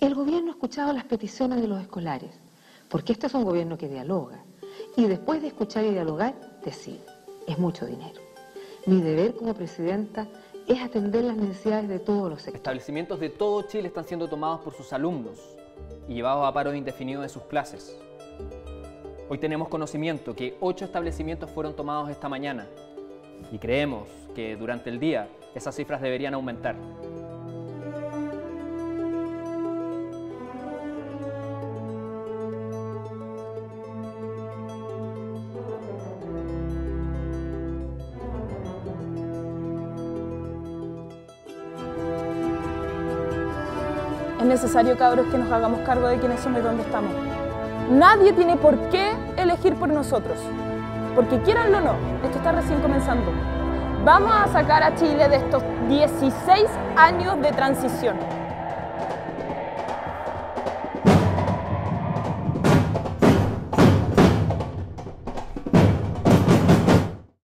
El gobierno ha escuchado las peticiones de los escolares, porque este es un gobierno que dialoga. Y después de escuchar y dialogar, decide. Es mucho dinero. Mi deber como presidenta es atender las necesidades de todos los sectores. Establecimientos de todo Chile están siendo tomados por sus alumnos y llevados a paro indefinido de sus clases. Hoy tenemos conocimiento que ocho establecimientos fueron tomados esta mañana y creemos que durante el día esas cifras deberían aumentar. Es necesario, cabros, que nos hagamos cargo de quiénes somos y dónde estamos. Nadie tiene por qué elegir por nosotros. Porque quieranlo o no, esto está recién comenzando. Vamos a sacar a Chile de estos 16 años de transición.